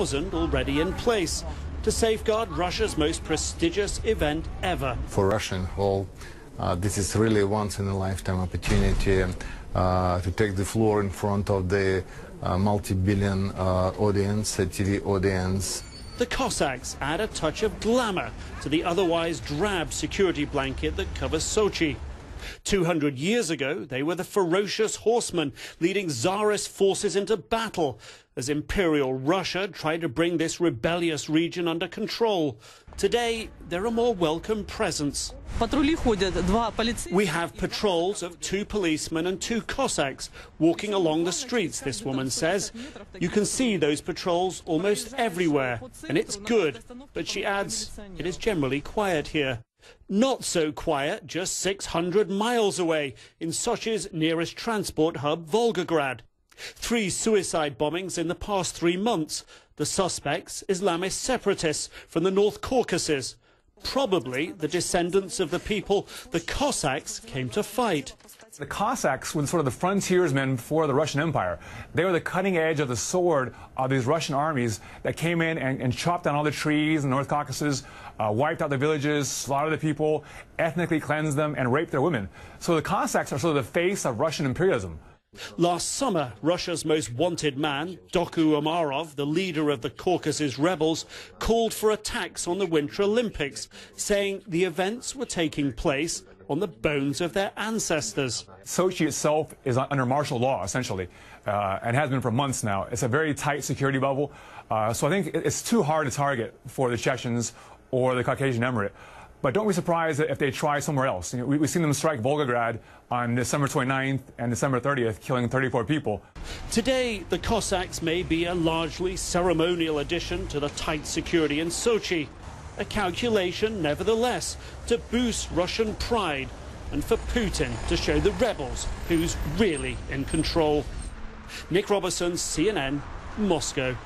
already in place to safeguard Russia's most prestigious event ever. For Russian whole, uh, this is really a once-in-a-lifetime opportunity uh, to take the floor in front of the uh, multi-billion uh, audience, a TV audience. The Cossacks add a touch of glamour to the otherwise drab security blanket that covers Sochi. 200 years ago, they were the ferocious horsemen leading Tsarist forces into battle as Imperial Russia tried to bring this rebellious region under control. Today, they're a more welcome presence. We have patrols of two policemen and two Cossacks walking along the streets, this woman says. You can see those patrols almost everywhere, and it's good. But she adds, it is generally quiet here. Not so quiet just 600 miles away in Sochi's nearest transport hub, Volgograd. Three suicide bombings in the past three months. The suspects, Islamist separatists from the North Caucasus. Probably the descendants of the people the Cossacks came to fight. The Cossacks were sort of the frontiersmen for the Russian Empire. They were the cutting edge of the sword of these Russian armies that came in and, and chopped down all the trees in the North Caucasus, uh, wiped out the villages, slaughtered the people, ethnically cleansed them, and raped their women. So the Cossacks are sort of the face of Russian imperialism. Last summer, Russia's most wanted man, Doku Umarov, the leader of the Caucasus rebels, called for attacks on the Winter Olympics, saying the events were taking place on the bones of their ancestors. Sochi itself is under martial law, essentially, uh, and has been for months now. It's a very tight security bubble. Uh, so I think it's too hard to target for the Chechens or the Caucasian Emirate. But don't be surprised if they try somewhere else. You know, we, have seen them strike Volgograd on December 29th and December 30th, killing 34 people. Today, the Cossacks may be a largely ceremonial addition to the tight security in Sochi. A calculation, nevertheless, to boost Russian pride and for Putin to show the rebels who's really in control. Nic Robertson, CNN, Moscow.